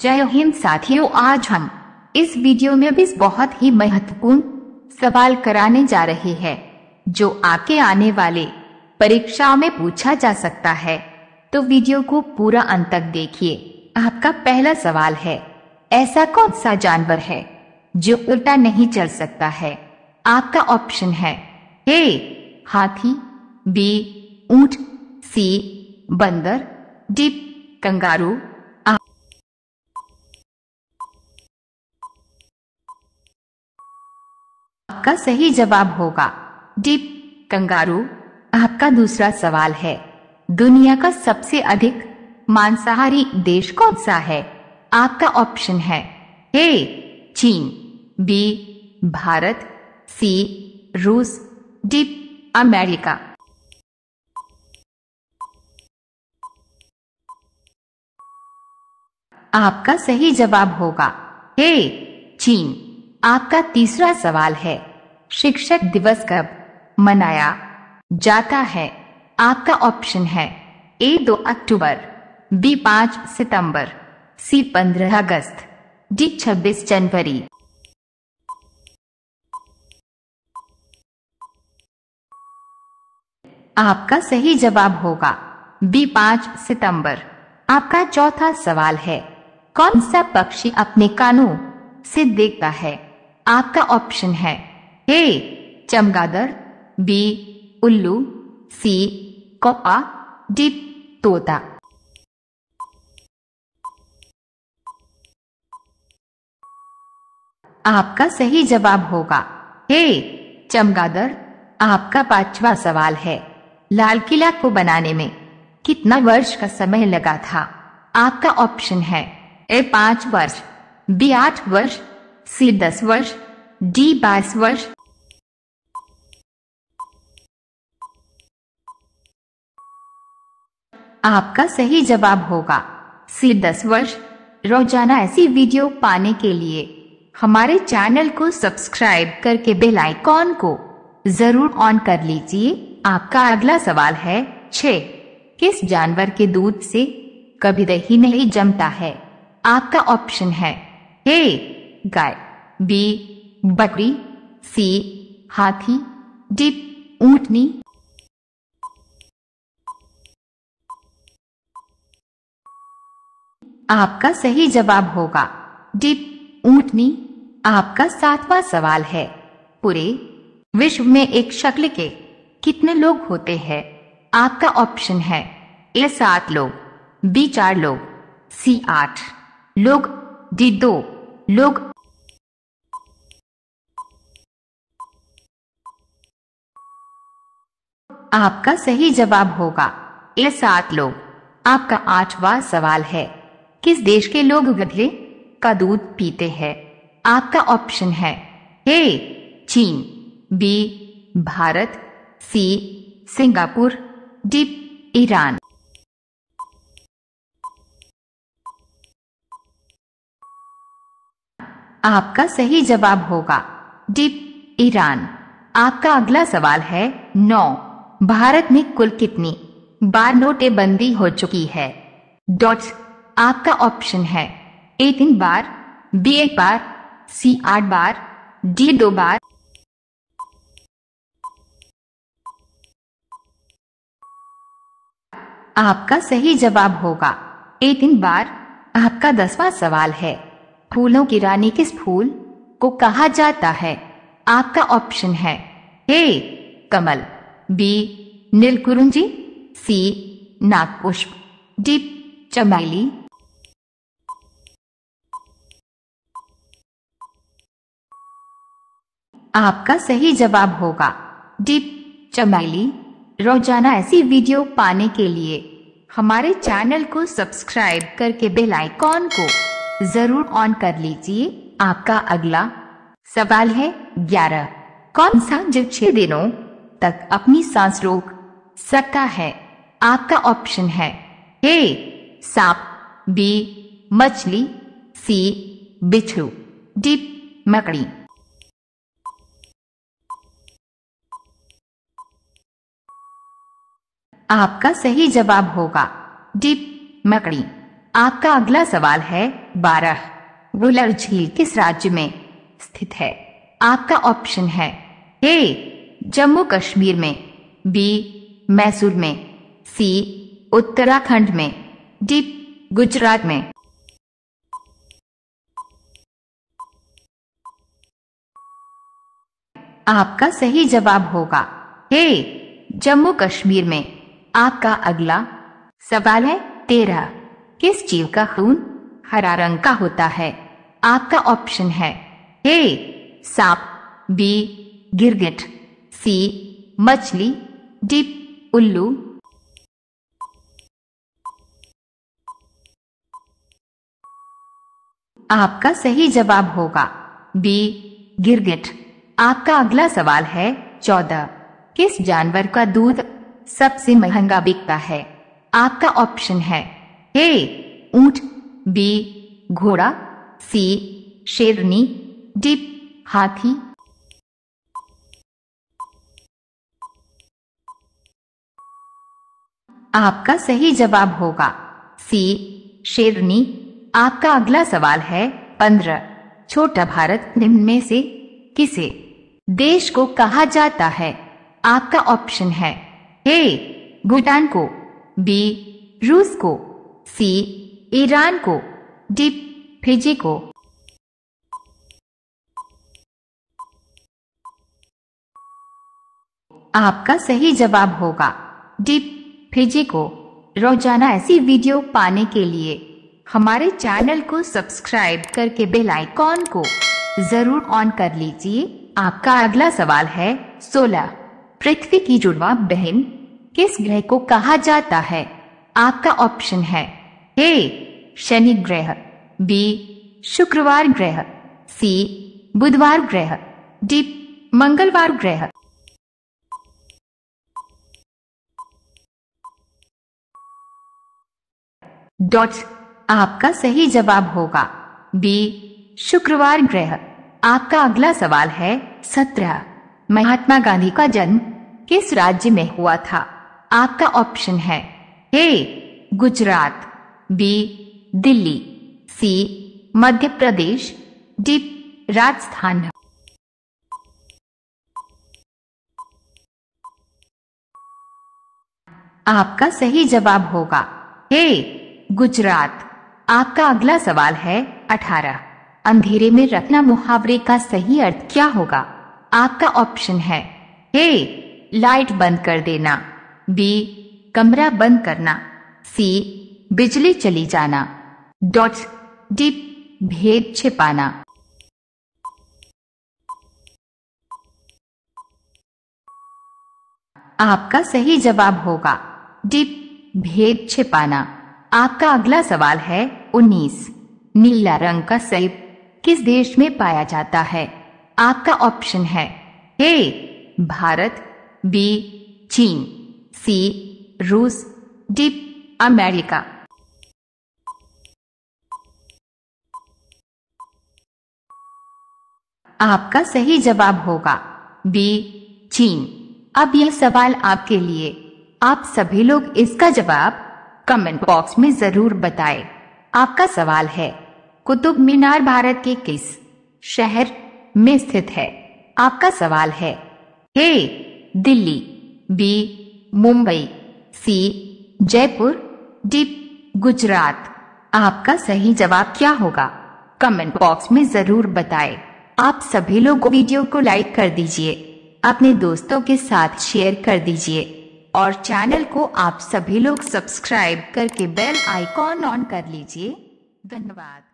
जय हिंद साथियों, आज हम इस वीडियो में भी बहुत ही महत्वपूर्ण सवाल कराने जा रहे हैं, जो आके आने वाले परीक्षाओं में पूछा जा सकता है। तो वीडियो को पूरा अंत तक देखिए। आपका पहला सवाल है, ऐसा कौन सा जानवर है जो उल्टा नहीं चल सकता है? आपका ऑप्शन है, ए, हाथी, बी, ऊँट, सी, बंदर, डी, कंगारू आपका सही जवाब होगा। डिप, कंगारू, आपका दूसरा सवाल है। दुनिया का सबसे अधिक मांसाहारी देश कौन सा है? आपका ऑप्शन है ए, चीन, बी, भारत, सी, रूस डी अमेरिका। आपका सही जवाब होगा ए, चीन। आपका तीसरा सवाल है। शिक्षक दिवस कब मनाया जाता है? आपका ऑप्शन है ए दो अक्टूबर, बी पाँच सितंबर, सी पंद्रह अगस्त, डी छब्बीस जनवरी। आपका सही जवाब होगा, बी पाँच सितंबर। आपका चौथा सवाल है, कौन सा पक्षी अपने कानों से देखता है? आपका ऑप्शन है। ए चमगादड़ बी उल्लू सी कौआ डी तोता। आपका सही जवाब होगा। ए चमगादड़, आपका पांचवा सवाल है। लाल किला को बनाने में कितना वर्ष का समय लगा था? आपका ऑप्शन है, ए, पाँच वर्ष, बी, आठ वर्ष सी दस वर्ष, डी बाईस वर्ष। आपका सही जवाब होगा, सी दस वर्ष। रोज़ाना ऐसी वीडियो पाने के लिए हमारे चैनल को सब्सक्राइब करके बेल आइकॉन को ज़रूर ऑन कर लीजिए। आपका अगला सवाल है, छ। किस जानवर के दूध से कभी दही नहीं जमता है? आपका ऑप्शन है, ए, गाय। बी बकरी सी, हाथी, डी, ऊंटनी। आपका सही जवाब होगा। डी, ऊंटनी। आपका सातवां सवाल है। पूरे विश्व में एक शक्ल के कितने लोग होते हैं? आपका ऑप्शन है ए सात लोग, बी चार लोग, सी आठ। लोग डी दो, लोग आपका सही जवाब होगा। ए सात लोग। आपका आठवां सवाल है, किस देश के लोग गधे का दूध पीते हैं? आपका ऑप्शन है, ए, चीन, B, Bharat, C, Singapore, D, Iran. आपका सही जवाब होगा, डी, ईरान। आपका अगला सवाल है, नौ। भारत में कुल कितनी बार नोटेबंदी हो चुकी है? डॉट्स आपका ऑप्शन है। ए तीन बार बी एक बार सी आठ बार डी दो बार। आपका सही जवाब होगा। ए तीन बार, आपका दसवां सवाल है। फूलों की रानी किस फूल को कहा जाता है? आपका ऑप्शन है। ए कमल। बी नीलकुरुंजी सी, नागपुष्प। डी, चमेली। आपका सही जवाब होगा। डी, चमेली। रोज़ाना ऐसी वीडियो पाने के लिए हमारे चैनल को सब्सक्राइब करके बेल आइकॉन को ज़रूर ऑन कर लीजिए। आपका अगला सवाल है ग्यारह। कौन सा जीव छह दिनों तक अपनी सांस रोक सकता है। आपका ऑप्शन है ए, सांप, बी, मछली, सी, बिच्छू। डी, मकड़ी। आपका सही जवाब होगा। डी, मकड़ी। आपका अगला सवाल है बारह। वुलर झील किस राज्य में स्थित है? आपका ऑप्शन है ए जम्मू कश्मीर में बी मैसूर में सी उत्तराखंड में डी गुजरात में। आपका सही जवाब होगा। हे जम्मू कश्मीर में, आपका अगला सवाल है तेरह किस जीव का खून हरा रंग का होता है? आपका ऑप्शन है ए सांप बी गिरगिट। सी, मछली डी उल्लू। आपका सही जवाब होगा। बी गिरगिट। आपका अगला सवाल है, चौदह। किस जानवर का दूध सबसे महँगा बिकता है? आपका ऑप्शन है, ए, ऊँट, बी, घोड़ा, सी, शेरनी डी हाथी आपका सही जवाब होगा। सी, शेरनी, आपका अगला सवाल है पंद्रह। छोटा भारत, निम्न में से किसे? देश को कहा जाता है। आपका ऑप्शन है ए, भूटान को, बी, रूस को, सी, ईरान को, डी, फिजी को। आपका सही जवाब होगा। डी फिजी को रोज़ाना ऐसी वीडियो पाने के लिए हमारे चैनल को सब्सक्राइब करके बेल आइकॉन को ज़रूर ऑन कर लीजिए। आपका अगला सवाल है, सोलह, पृथ्वी की जुड़वा बहन किस ग्रह को कहा जाता है? आपका ऑप्शन है ए, शनि ग्रह, बी, शुक्रवार ग्रह, सी, बुधवार ग्रह, डी, मंगलवार ग्रह। डॉट आपका सही जवाब होगा। बी शुक्रवार ग्रह। आपका अगला सवाल है, सत्रह। महात्मा गांधी का जन्म किस राज्य में हुआ था? आपका ऑप्शन है A Gujarat. B Delhi. C Madhya Pradesh. D Rajasthan. आपका सही जवाब होगा ए गुजरात। आपका अगला सवाल है, अठारह। अंधेरे में रखना मुहावरे का सही अर्थ क्या होगा? आपका ऑप्शन है, ए, लाइट बंद कर देना। बी, कमरा बंद करना। सी, बिजली चली जाना। डॉट डी भेद छिपाना। आपका सही जवाब होगा डी भेद छिपाना। आपका अगला सवाल है 19 नीला रंग का सेब किस देश में पाया जाता है? आपका ऑप्शन है ए, भारत, बी, चीन, सी, रूस, डी, अमेरिका। आपका सही जवाब होगा बी, चीन। अब यह सवाल आपके लिए। आप सभी लोग इसका जवाब कमेंट बॉक्स में ज़रूर बताएँ। आपका सवाल है, कुतुब मीनार भारत के किस शहर में स्थित है? आपका सवाल है, A, Delhi, B, Mumbai, C, Jaipur, D, Gujarat. आपका सही जवाब क्या होगा? कमेंट बॉक्स में ज़रूर बताएँ। आप सभी लोग वीडियो को लाइक कर दीजिए। अपने दोस्तों के साथ शेयर कर दीजिए। और चैनल को आप सभी लोग सब्सक्राइब करके बेल आइकॉन ऑन कर लीजिए। धन्यवाद।